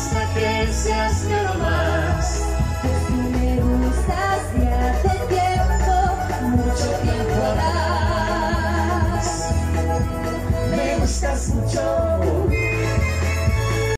hasta que seas nada más. Pues me gustas de hace tiempo, mucho tiempo atrás. Me gustas mucho.